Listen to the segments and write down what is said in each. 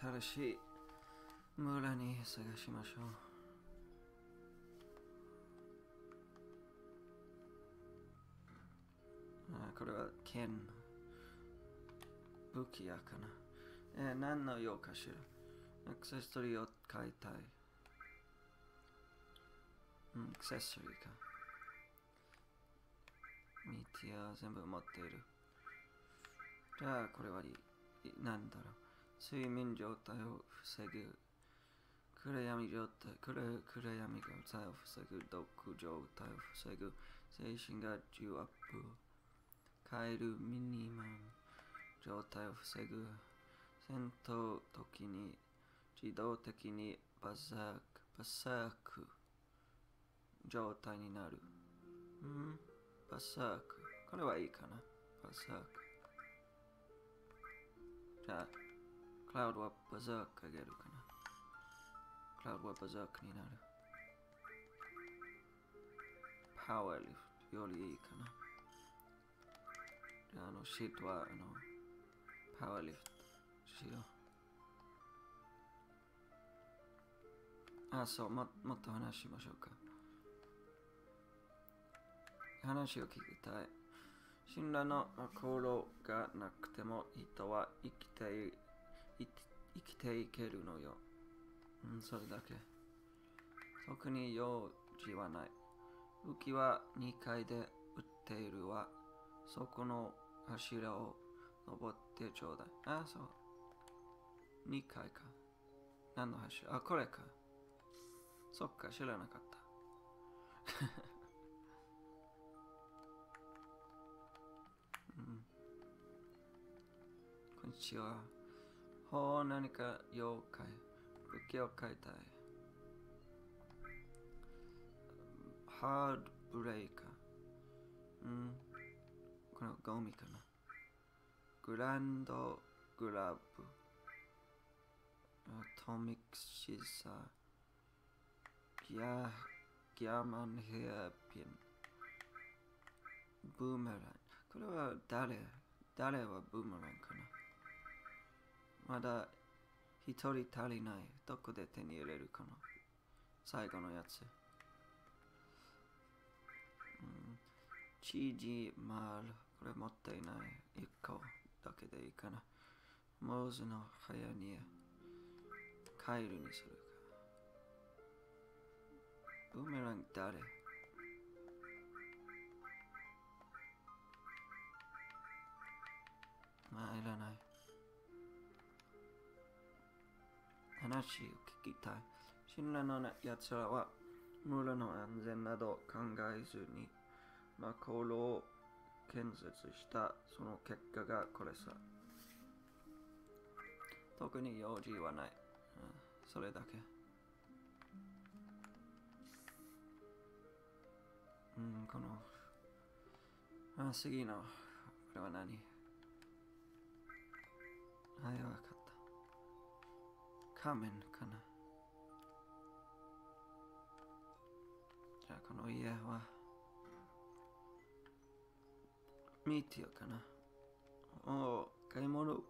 新しい村に探しましょう。あこれは剣。武器やかな。えー、何の用かしらアクセサリーを買いたい。うん、アクセサリーか。ミティア全部持っている。じゃあ、これはいい。なんだろう。睡眠状態を防ぐ。暗闇状態、暗暗闇状態を防ぐ。毒状態を防ぐ。精神が10アップ。変えるミニマム状態を防ぐ。戦闘時に自動的にバザーク、バサーク状態になる。ん？バサーク。これはいいかな。バサーク。じゃあ、クラウドはバザークあげるかな。クラウドはバザークになる。パワーリフトよりいいかな。じゃあ、の、シートは、あの、パワーリフトしよう。あ、そう、ももっと話しましょうか。話を聞きたい。信頼の心がなくても人は生きてい生きていけるのよ。うん、それだけ。特に用事はない。武器は2階で売っているわ。そこの柱を登ってちょうだい。あ、そう。2階か。何の柱？あ、これか。そっか、知らなかった。うん、こんにちは。ほう、何か妖怪。武器を買いたい。ハードブレイカー。うん。このゴミかな。グランドグラブ。アトミックシザー。ギャ、ギャマンヘアピン。ブーメラン。これは誰？誰はブーメランかな？まだ一人足りない。どこで手に入れるかな最後のやつ。うん、チージーマール。これ持っていない。一個だけでいいかな。モーズの部屋にカエルにするか。ブーメラン誰？まあ、いらない。話を聞きたい。信頼のない奴らは、村の安全など考えずに、マコロを建設したその結果がこれさ。特に用事はない。それだけ。うん、この、あ、次の、これは何？はい、わかった。仮面かな。じゃあ、この家は、ミーティアかな。おお、買い物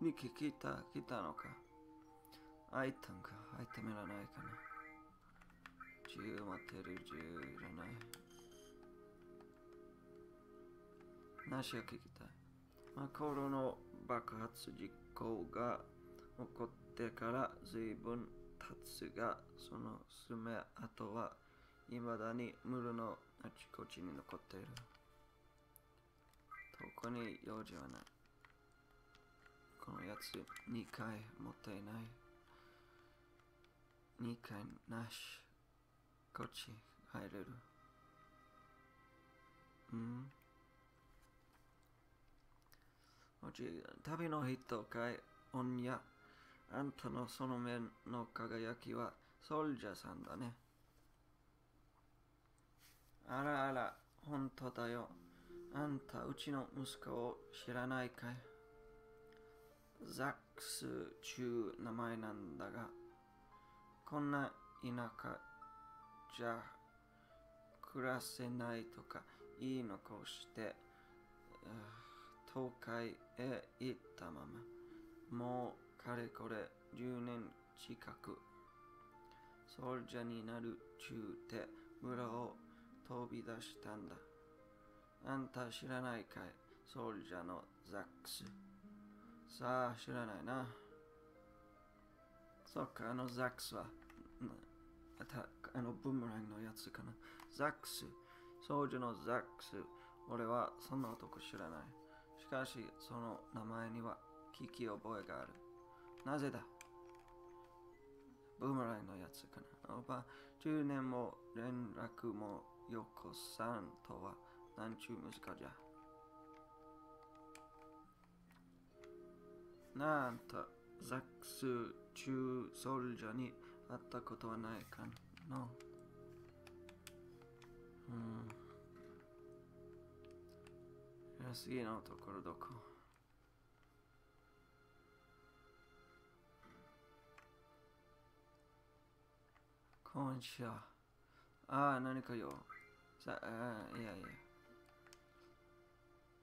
に来た、来たのか。アイテムか。アイテムいらないかな。銃持ってる銃いらない。話を聞きたい。マコロの爆発事故が起こってから随分経つが、その爪跡は未だにムルのあちこちに残っている。特に用事はない。このやつ2回持っていない。2回なし。こっち入れる。うんもち旅の人かい、おんや。あんたのその目の輝きはソルジャーさんだね。あらあら、本当だよ。あんた、うちの息子を知らないかいザックスちゅう名前なんだが、こんな田舎じゃ暮らせないとか言い残して、東海へ行ったまま、もうかれこれ10年近くソルジャーになる中で村を飛び出したんだ。あんた知らないかいソルジャーのザックス。さあ、知らないな。そっか、あのザックスは、あたあのブーメランのやつかな。ザックス。ソルジャーのザックス。俺はそんな男知らない。しかし、その名前には聞き覚えがある。なぜだ？ブーメランのやつかな。おば、10年も連絡もよこさんとは何ちゅう難かじゃ。なんと、ザックス中ソルジャーに会ったことはないかの。うん。次のところどここんにちは。ああ、何かよ。さあ、いやいや。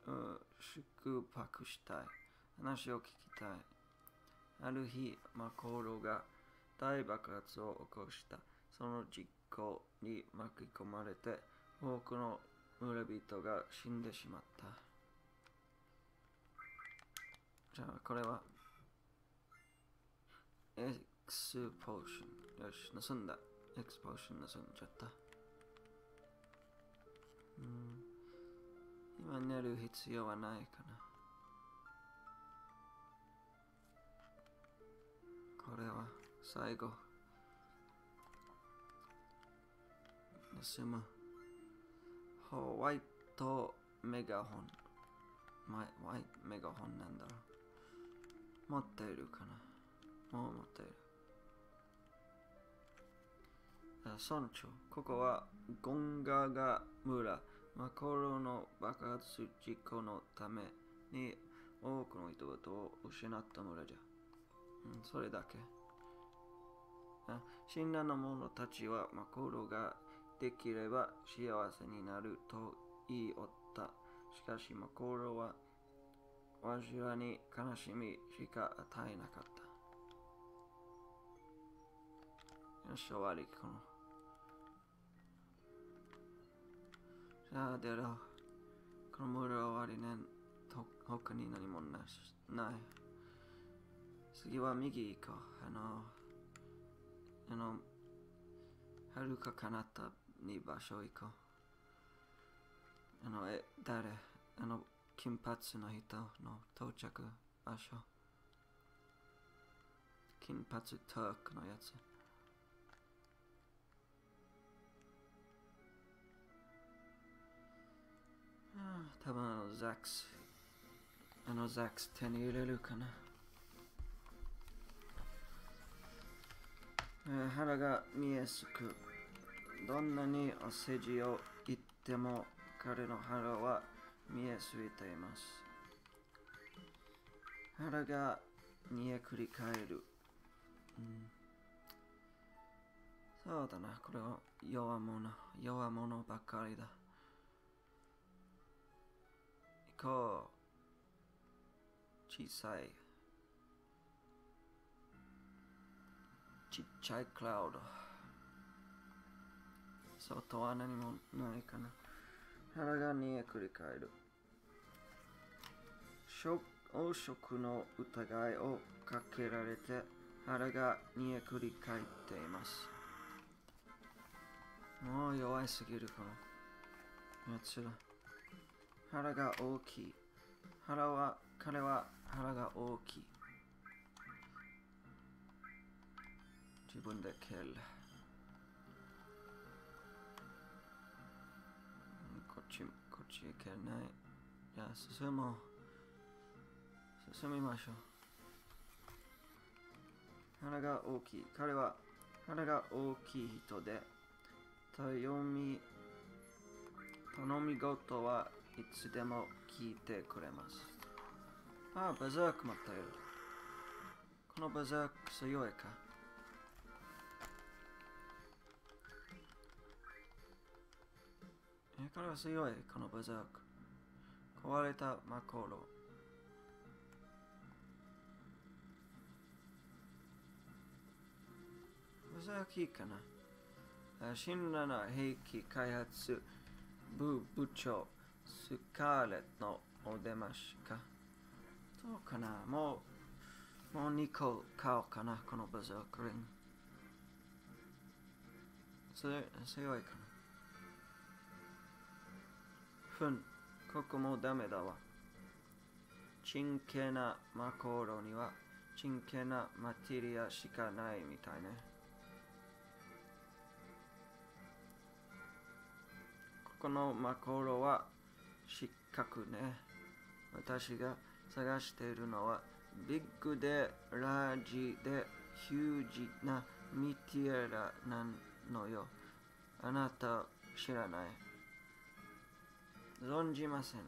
う宿泊したい。話を聞きたい。ある日、マコロが大爆発を起こした。その実行に巻き込まれて、多くの村人が死んでしまった。じゃあ、これは、エクスポーション。よし、盗んだ。エクスポーション盗んじゃった。うん。今寝る必要はないかな。これは最後。盗む。ホワイトメガホン。マイホワイメガホンなんだろう。持っているかなもう持っている。村長、ここはゴンガガ村。マコロの爆発事故のために多くの人々を失った村じゃ。うん、それだけ。死んだの者たちはマコロができれば幸せになると言いおった。しかしマコロはわしらに悲しみしか与えなかった。よし、終わり、この。じゃあ出ろ。この村は終わりね。と他に何もなしない。次は右行こう。あの、あの、はるか彼方に場所行こう。あの、え、誰？あの、金髪の人の到着場所。金髪トークのやつ。多分あのザックス。あのザックス手に入れるかな。腹が見えすく。どんなにお世辞を言っても彼の腹は見えすぎています。腹が煮えくり返る。うんそうだな、これは弱者、弱者ばかりだ。小さい。ちっちゃいクラウド。外は何もないかな。腹が煮えくり返る。食黄色の疑いをかけられて腹が煮えくり返っています。もう弱いすぎるこのやつら。腹が大きい。腹は、彼は腹が大きい。自分で蹴る。こっち、こっち行けない。じゃあ進もう。進みましょう。腹が大きい。彼は腹が大きい人で、頼み、頼み事はいつでも聞いてくれます。ああ、バザーク持っている。このバザーク強いか？え、これは強い、このバザーク。壊れたマコロ。焼きかな？あ新7兵器開発部部長スカーレットのお出ましか。どうかな？もう、もう2個買おうかな、このバザークリン。それ、強いかな。ふん、ここもダメだわ。真剣なマコロには真剣なマテリアしかないみたいね。ここのマコロは失格ね。私が探しているのはビッグでラージでヒュージなミティエラなのよ。あなた知らない。存じません。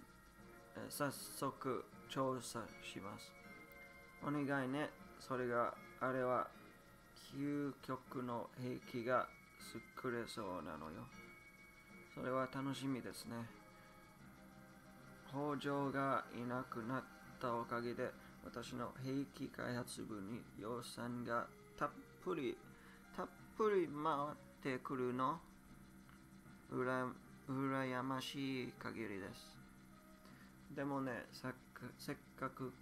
早速調査します。お願いね。それが、あれは、究極の兵器が作れそうなのよ。それは楽しみですね。北条がいなくなったおかげで、私の兵器開発部に予算がたっぷり、たっぷり回ってくるの。うら、羨ましい限りです。でもね、せっかく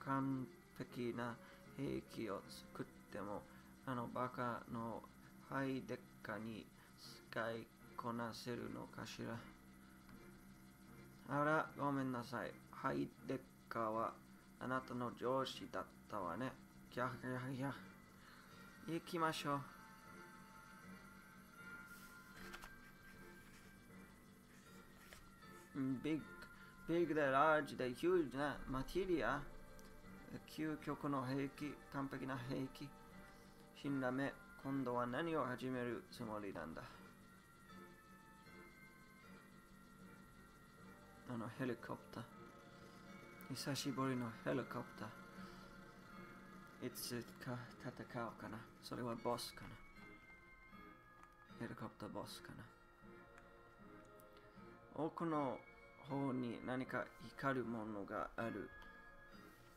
完璧な兵器を作っても、あのバカのハイデッカに使いこなせるのかしら。あら、ごめんなさい。ハイデッカーはあなたの上司だったわね。キャキャキャ。行きましょう。ビッグ、ビッグでラージでヒュージなマテリア、究極の兵器、完璧な兵器、死んだ目、今度は何を始めるつもりなんだ？あのヘリコプター。久しぶりのヘリコプター。いつか戦うかな。それはボスかな。ヘリコプターボスかな。奥の方に何か光るものがある。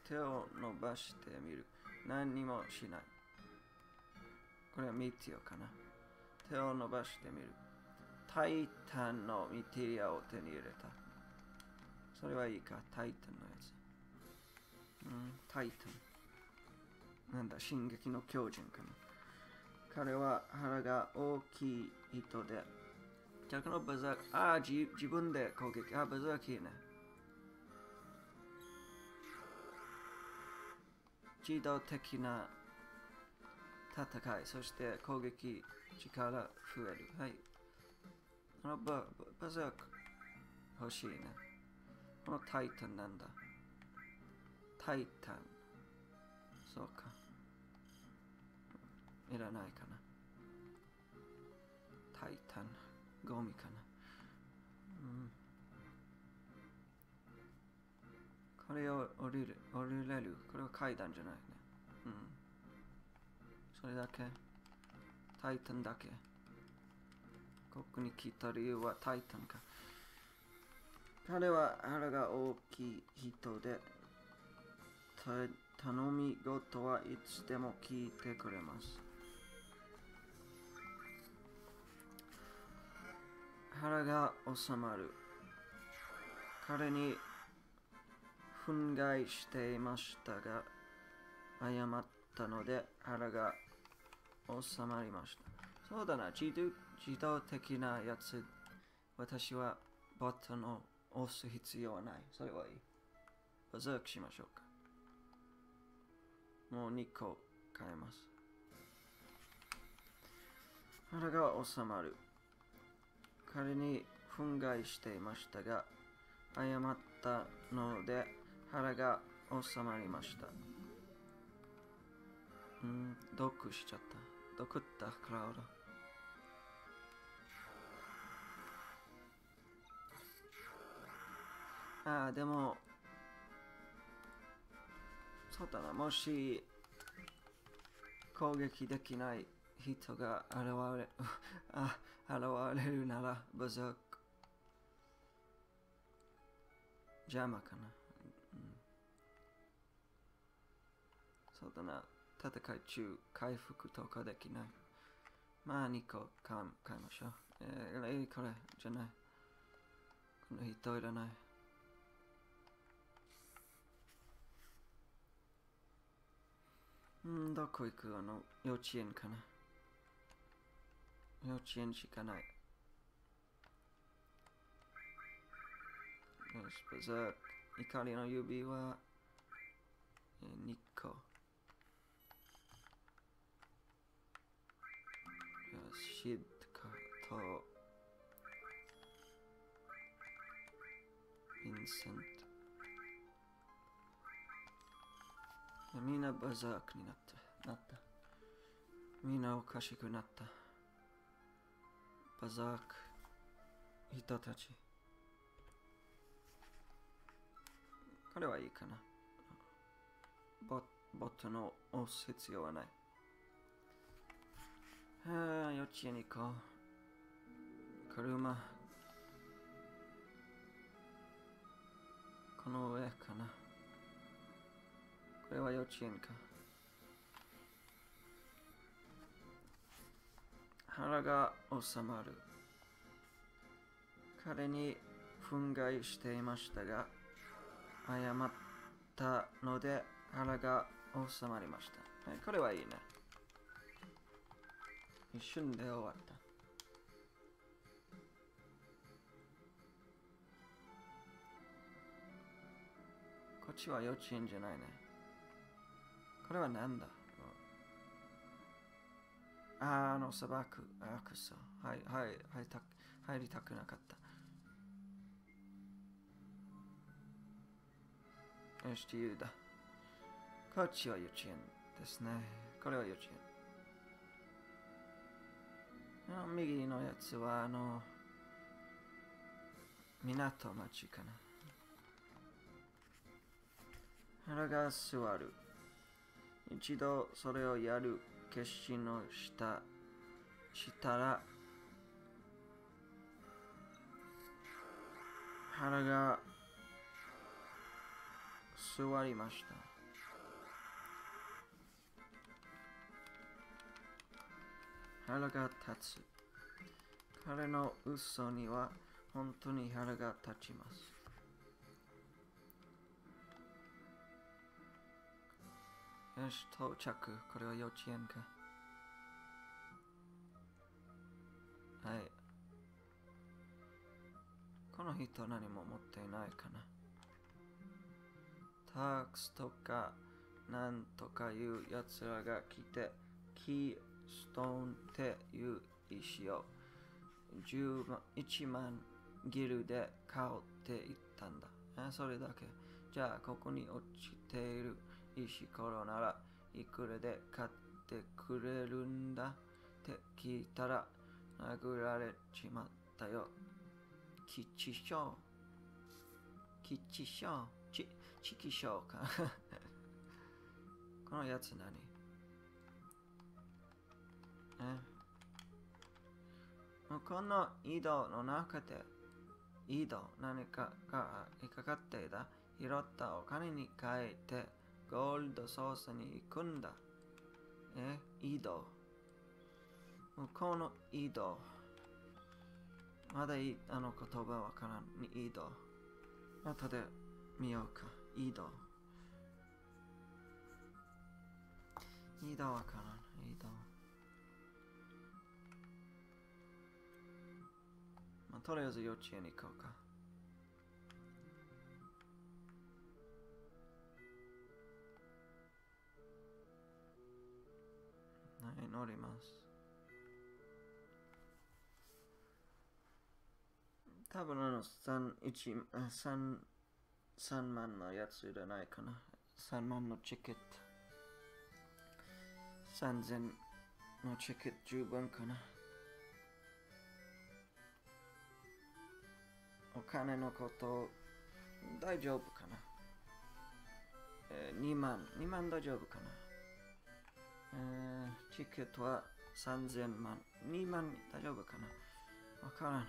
手を伸ばしてみる。何にもしない。これはミティオかな。手を伸ばしてみる。タイタンのミテリアを手に入れた。それはいいか、タイタンのやつ。うん、タイタン。なんだ、進撃の巨人かな。彼は腹が大きい人で、じゃあこのバザーク、ああ、自分で攻撃。ああ、バザーキーね。自動的な戦い、そして攻撃力増える。はい。このババザーク欲しいね。このタイタンなんだ。タイタン。そうか。いらないかな。タイタン。ゴミかな。うん。これを降りる、降りれる。これは階段じゃないね。うん。それだけ。タイタンだけ。ここに来た理由はタイタンか。彼は腹が大きい人で、頼み事はいつでも聞いてくれます。腹が収まる。彼に憤慨していましたが、謝ったので腹が収まりました。そうだな、自動的なやつ。私はボタンを押す必要はない。それはいい。バザークしましょうか。もう2個買えます。腹が収まる。彼に憤慨していましたが、謝ったので腹が収まりました。うん、毒しちゃった。毒った？クラウド。ああ、でも、そうだな、もし攻撃できない人が現れ、あ現れるなら、バザーク。邪魔かな、うん。そうだな、戦い中、回復とかできない。まあ2個買い買いましょう。えー、えーこれじゃない。この人いらない。うん、どこ行くあの、幼稚園かな。幼稚園しかない。よし、バザーク。怒りの指は、え、2個。よし、シッドかと、ヴィンセンみんなバザークになった。なった。みんなおかしくなった。バザーク。人たち。これはいいかな。ボボタンを押す必要はない。はあ、幼稚園に行こう。車。この上かな。これは幼稚園か。腹が収まる。彼に憤慨していましたが、謝ったので腹が収まりました。はい、これはいいね。一瞬で終わった。こっちは幼稚園じゃないね。これは何だ？あー、あの砂漠。あ、くそ。はい、はい、はい、た入りたくなかった。よし、自由だ。こっちは幼稚園ですね。これは幼稚園。あ右のやつは、あの、港町かな。腹が座る。一度それをやる決心をした、したら、腹が座りました。腹が立つ。彼の嘘には本当に腹が立ちます。よし、到着。これは幼稚園か。はい。この人何も持っていないかな。タークスとか、なんとかいうやつらが来て、キーストーンっていう石を10万1万ギルで買おうって言ったんだ。それだけ。じゃあ、ここに落ちている石ころならいくらで買ってくれるんだって聞いたら殴られちまったよ。きちしょう。きちしょう。ち、ちきしょうか。このやつ何？え？この井戸の中で井戸何かが引っかかっていた拾ったお金に変えてゴールドソースに行くんだ。え井戸。向こうの井戸。まだいあの言葉わからん。井戸。後で見ようか。井戸。井戸わからん。井戸。まあ、とりあえず幼稚園に行こうか。はい、乗ります。多分あの3、1、3、3万のやついらないかな。3万のチケット。3000のチケット十分かな。お金のこと大丈夫かな、えー、2万、2万大丈夫かな、えー、チケットは3000万、2万大丈夫かな？わからん。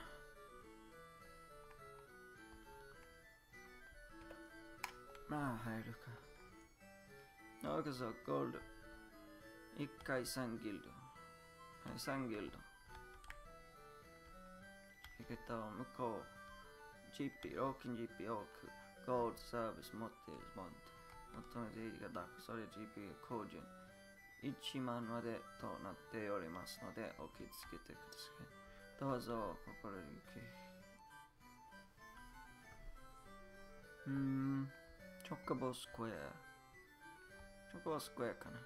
まあ入るか。なおかつゴールド。1回3ギルド。はい、3ギルド。えっと、向こう、GP、ローキン GP 多く、ゴールドサービス持っているボンド。求めているが、それ GP が高順。1万までとなっておりますので、お気をつけてください。どうぞ、心ゆき。うーん、チョコボスクエア。チョコボスクエアかな。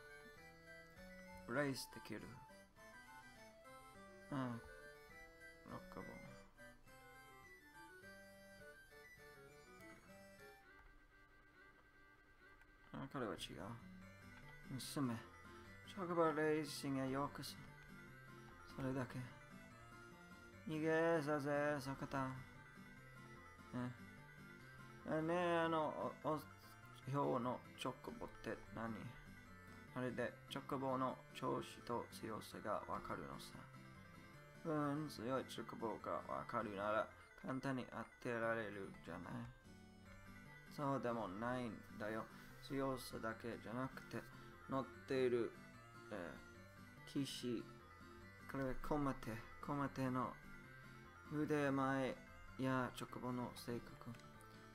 レースできる。うん。ロッカボー。あ、これは違う。娘。チョコボレーシングへようこそ。それだけ。逃げさせ、そこた。え。ねえ、あの、お、表のチョコボって何あれでチョコボの調子と強さがわかるのさ。うん、強いチョコボがわかるなら簡単に当てられるじゃない。そうでもないんだよ。強さだけじゃなくて乗っている、えー、騎士、これコマテ、コマテの腕前やチョコボの性格。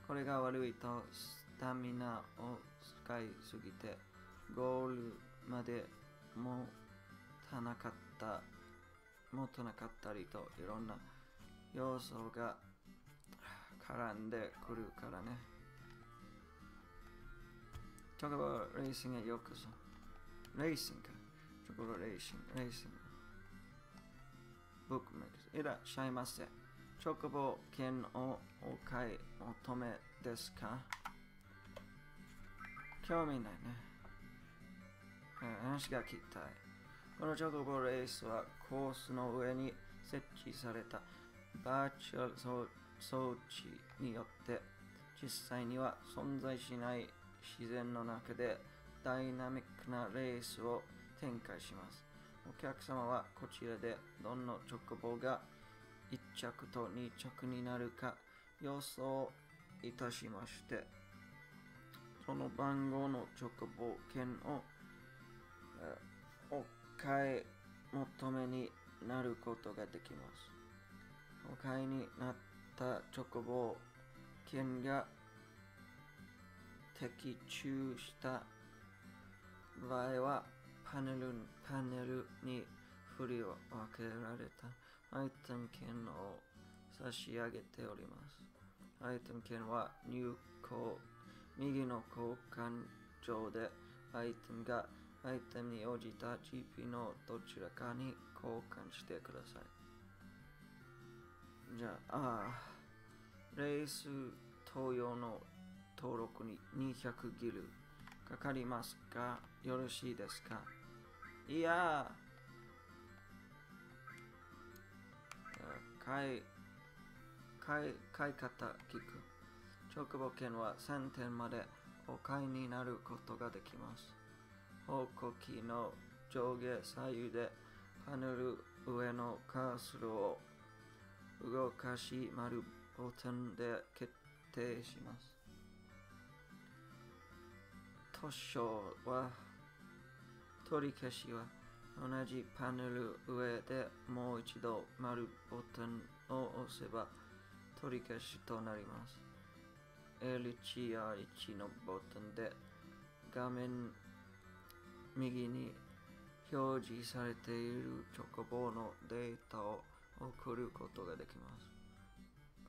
これが悪いとスタミナを使いすぎてゴールまでもたなかったもたなかったりといろんな要素が絡んでくるからね。Talk about racing へようこレーシング。チョコレーシング。レーシン。ブックメイクス。いらっしゃいませ。チョコボ券をお買い求めですか？興味ないね。話が聞きたい。このチョコボレースはコースの上に設置されたバーチャル装置によって実際には存在しない自然の中でダイナミックなレースを展開します。お客様はこちらでどのチョコボが1着と2着になるか予想いたしましてその番号のチョコボ券をお買い求めになることができますお買いになったチョコボ券が的中した場合はパネルパネルに振り分けられたアイテム券を差し上げております。アイテム券は入庫、右の交換上でアイテムがアイテムに応じた GP のどちらかに交換してください。じゃあ、あレース投用の登録に200ギルかかりますか？よろしいですか？いや買い、買い、買い方聞く。チョ券は1000点までお買いになることができます。方向キーの上下左右でパネル上のカーソルを動かし丸ボタンで決定します。図書は取り消しは同じパネル上でもう一度丸ボタンを押せば取り消しとなります。L1 や1のボタンで画面右に表示されているチョコボのデータを送ることができます。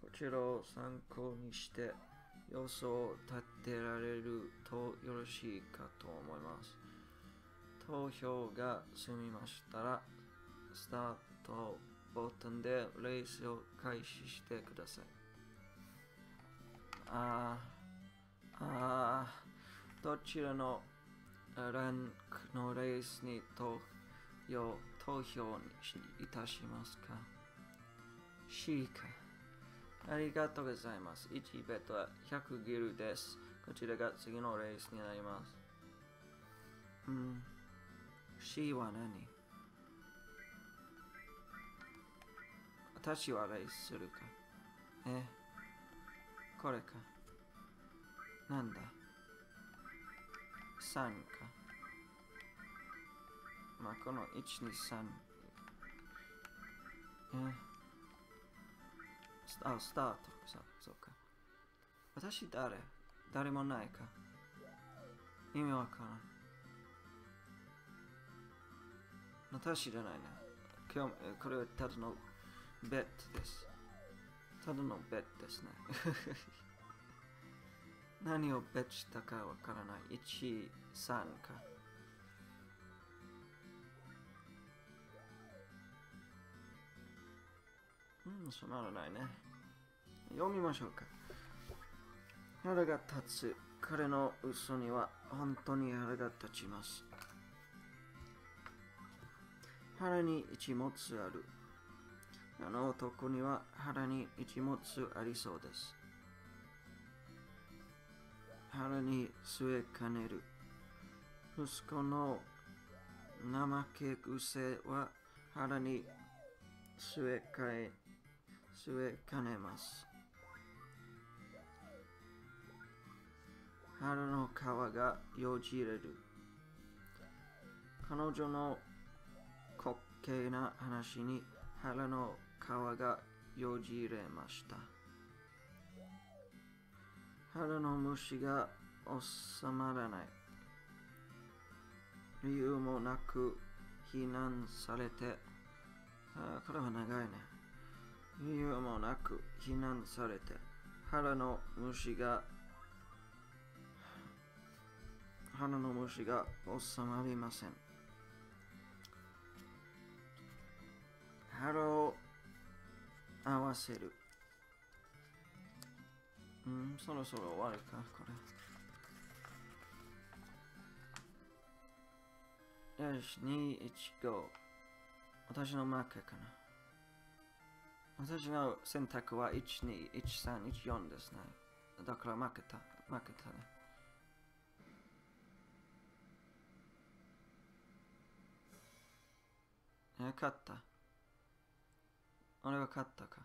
こちらを参考にして予想を立てられるとよろしいかと思います。投票が済みましたら、スタートボタンでレースを開始してください。あー、あー、どちらのランクのレースに投票投票にいたしますか ?C か。ありがとうございます。1ベットは100ギルです。こちらが次のレースになります。うん。C は何？私はレースするか？え？これか？なんだ ?3 か？まあ、この1、2、3え？スあ、スタート。さそうか。私誰？誰もないか？意味わからん。私じゃないね。今日、これはただのベッドです。ただのベッドですね。何をベットしたかわからない。1、3か。うん、つまらないね。読みましょうか。腹が立つ。彼の嘘には本当に腹が立ちます。腹に一物ある。あの男には腹に一物ありそうです。腹に据えかねる。息子の怠け癖は腹に据えかえ、据えかねます。腹の皮がよじれる。彼女の滑稽な話に腹の皮がよじれました。腹の虫が収まらない。理由もなく非難されて、あこれは長いね。理由もなく非難されて、腹の虫が鼻の虫が収まりません。腹を合わせる。うん、そろそろ終わるか、これ。よし、2、1、5。私の負けかな。私の選択は1、2、1、3、1、4ですね。だから負けた。負けたね。え、勝った。俺は勝ったか。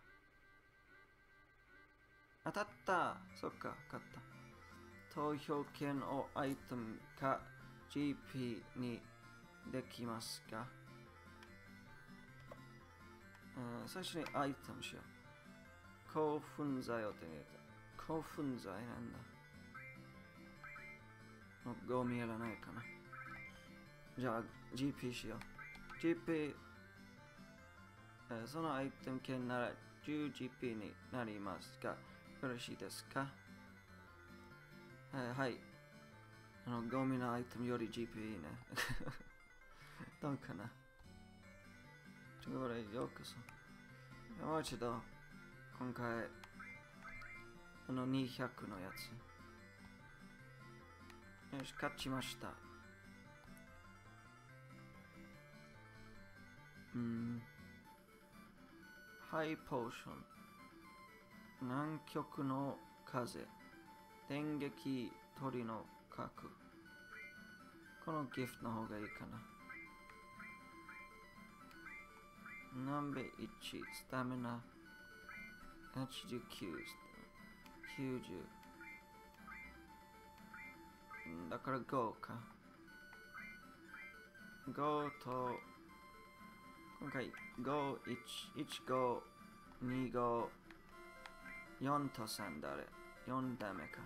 当たったそっか、勝った。投票権をアイテムか GP にできますか、うん、最初にアイテムしよう。興奮剤を手に入れた。興奮剤なんだ。もうゴミやらないかな。じゃあ GP しよう。GP そのアイテム券なら 10GP になりますが、よろしいですか？はい、はい。あの、ゴミのアイテムより GP いいね。どうかな？ところでようこそ。もう一度、今回、あの200のやつ。よし、勝ちました。うん。ハイポーション。南極の風。電撃鳥の核。このギフトの方がいいかな。南米1、スタミナ89、90。だから5か。5と今回5、1、1、5、2、5、4と3だれ。4ダメか。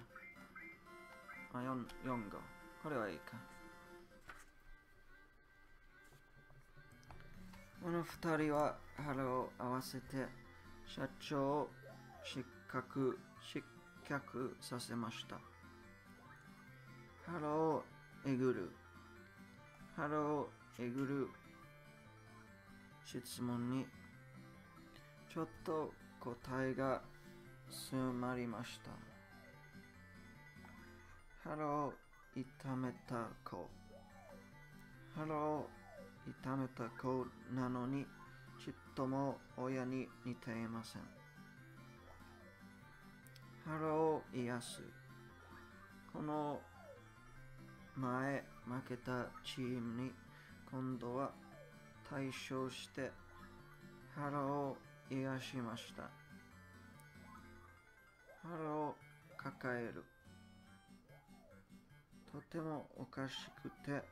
あ、4、4、5。これはいいか。この二人は腹を合わせて社長を失格、失脚させました。腹をえぐる。腹をえぐる質問にちょっと答えが詰まりました。腹を痛めた子。腹を痛めた子なのにちっとも親に似ていません。腹を癒す。この前負けたチームに今度は対象して腹を癒しました。腹を抱える。とてもおかしくて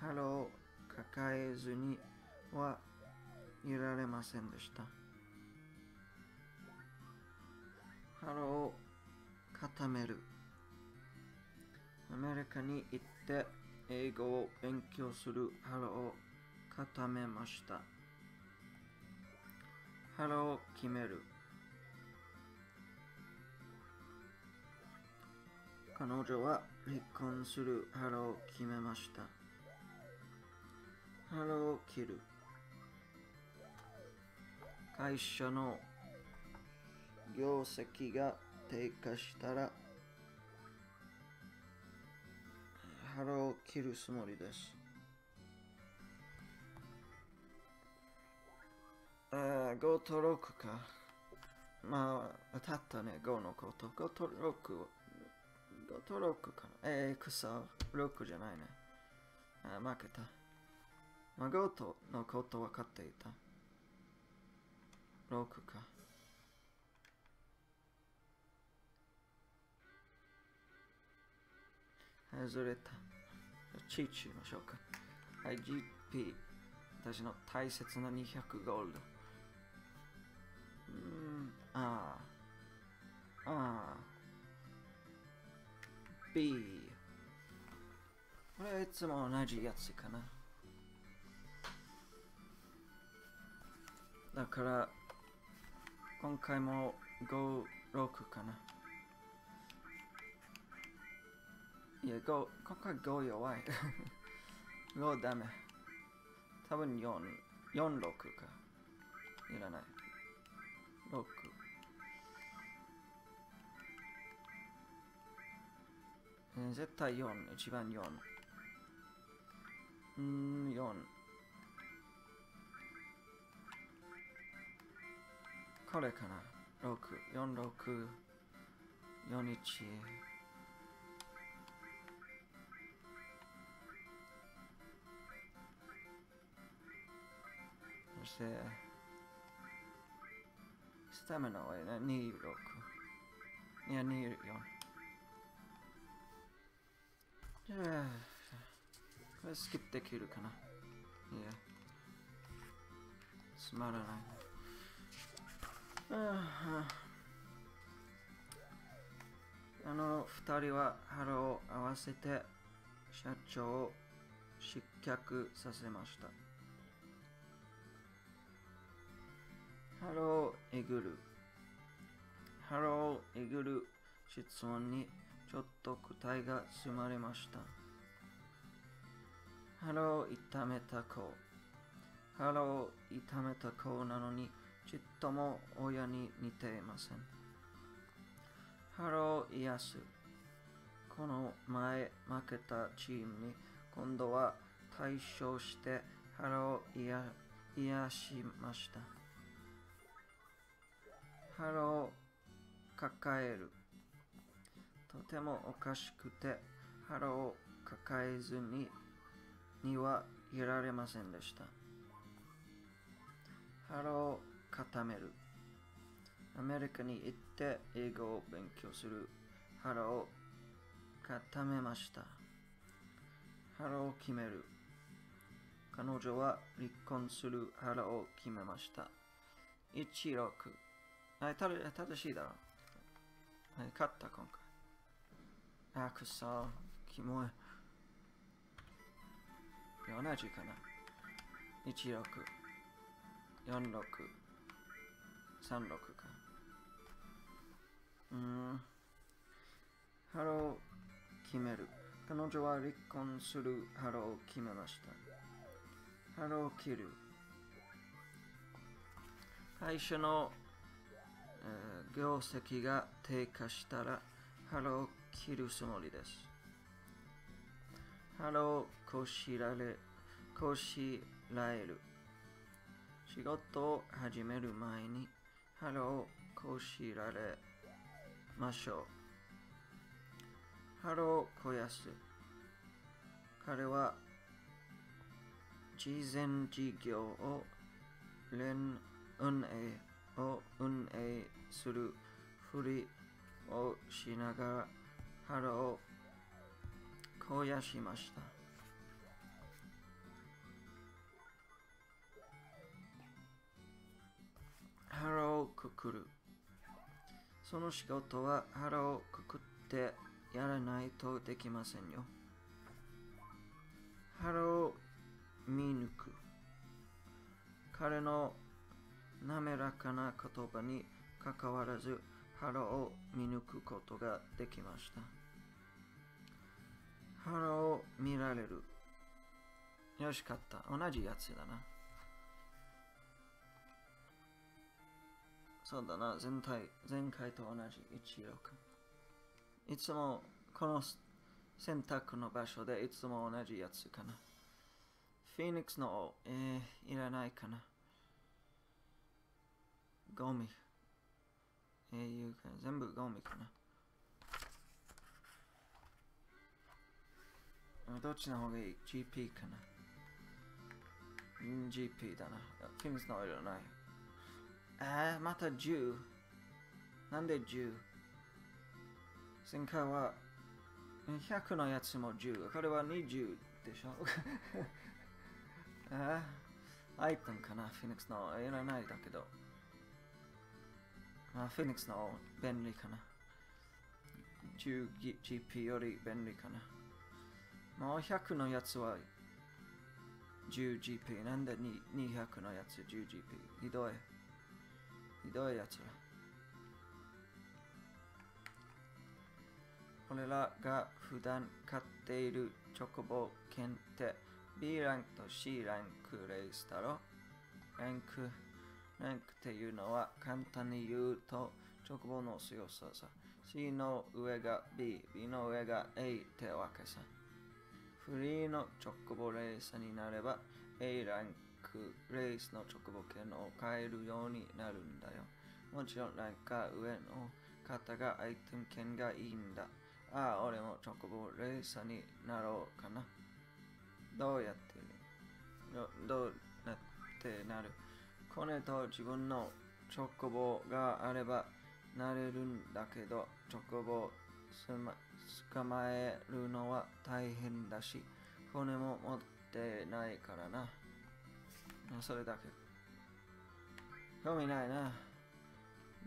腹を抱えずにはいられませんでした。腹を固める。アメリカに行って英語を勉強する。腹を固めました。腹を決める。彼女は離婚する腹を決めました。腹を切る。会社の業績が低下したら腹を切るつもりです。あ5と6か。まあ、当たったね、5のこと。5と6。5と6かな。えー、くそ。6じゃないね。あ負けた。まあ、5とのこと分かっていた。6か。外れた。チーチーましょうか。はい、GP。私の大切な200ゴールド。うん、ああ。ああ。B。これはいつも同じやつかな。だから、今回も5、6かな。いや、5、今回5弱い。5ダメ。多分4、4、6か。いらない。6。えー絶対4、一番4。うん、4。これかな ?6、4、6、4、1。そして、スタミナはね、2、6。いや、2、4。じゃあ、これスキップできるかないや。つまらない。あああの二人は腹を合わせて社長を失脚させました。腹をえぐる。腹をえぐる質問にちょっと答えが済まれました。腹を痛めた子。腹を痛めた子なのにちっとも親に似ていません。腹を癒す。この前負けたチームに今度は対処して腹を癒癒しました。腹を抱える。とてもおかしくて腹を抱えずににはいられませんでした。腹を固める。アメリカに行って英語を勉強する腹を固めました。腹を決める。彼女は離婚する腹を決めました。16。はい、た正しいだろ。はい、勝った今回。あ、くそ。キモい。同じかな。16。46。36か。うーん。腹を決める。彼女は離婚する腹を決めました。腹を切る。会社の、えー業績が低下したら腹を切るつもりです。腹をこしられ、こしらえる。仕事を始める前に腹をこしられましょう。腹を肥やす。彼は事前事業を連運営を運営するふりをしながら腹を肥やしました。腹をくくる。その仕事は腹をくくってやらないとできませんよ。腹を見抜く。彼の滑らかな言葉にかかわらず腹を見抜くことができました。腹を見られる。よしかった。同じやつだな。そうだな。全体、前回と同じ16。いつもこの選択の場所でいつも同じやつかな。フィニックスの、えー、いらないかな。ゴミ。英雄か。全部ゴミかな。どっちの方がいい ?GP かな。GP だな。フィニクスのいらない。えー、また10。なんで 10? 前回は100のやつも10。これは20でしょ？えー、アイテムかなフィニックスのいらないだけど。あフィニックスの便利かな。10GP より便利かな。もう100のやつは 10GP。なんで200のやつ 10GP。ひどい。ひどいやつら。俺らが普段買っているチョコボ券って B ランクと C ランクレースだろランク、ランクっていうのは簡単に言うとチョコボの強ささ。C の上が B、B の上が A ってわけさ。フリーのチョコボレースになれば A ランクレースのチョコボ券を買えるようになるんだよ。もちろんランカー上の方がアイテム券がいいんだ。ああ、俺もチョコボレーサーになろうかな。どうやってどどうなってなる？コネと自分のチョコボがあればなれるんだけど、チョコボすま捕まえるのは大変だし、骨も持ってないからな。それだけ。ゴミないな。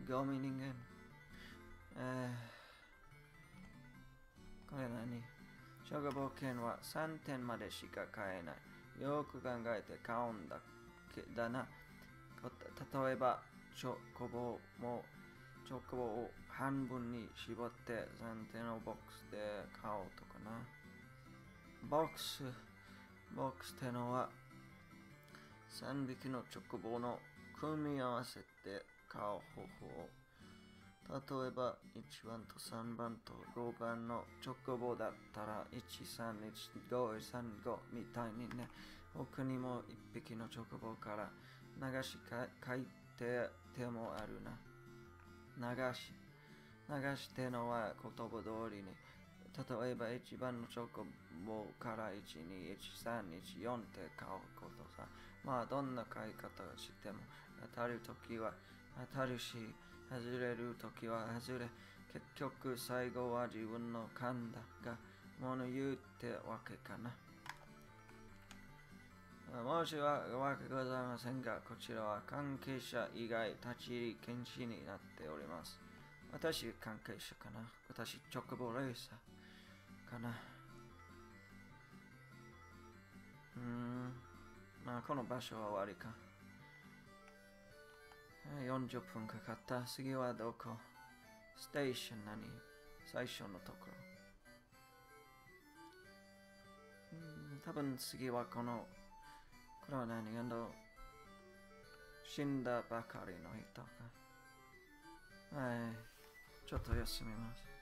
ゴミ人間。えー、これ何？小学冒険は3点までしか買えない。よく考えて買うんだけだな。例えば、チョコボもチョコボを半分に絞って3点のボックスで買おうとかな。ボックス、ボックスってのは3匹のチョコボの組み合わせて買う方法。例えば1番と3番と5番のチョコボだったら131535みたいにね他にも1匹のチョコボから流し書いててもあるな。流し。流してのは言葉通りに。例えば1番のチョコボから121314って買うことさ。まあどんな買い方をしても当たるときは当たるし外れるときは外れ。結局最後は自分の勘だが物言うってわけかな。申し訳ございませんが、こちらは関係者以外立ち入り禁止になっております。私関係者かな？私チョコボレーサーかな？うーん。まあこの場所は終わりか。40分かかった。次はどこ？ステーション何？最初のところ。多分次はこの、これは何あの、死んだばかりの人か。はい。ちょっと休みます。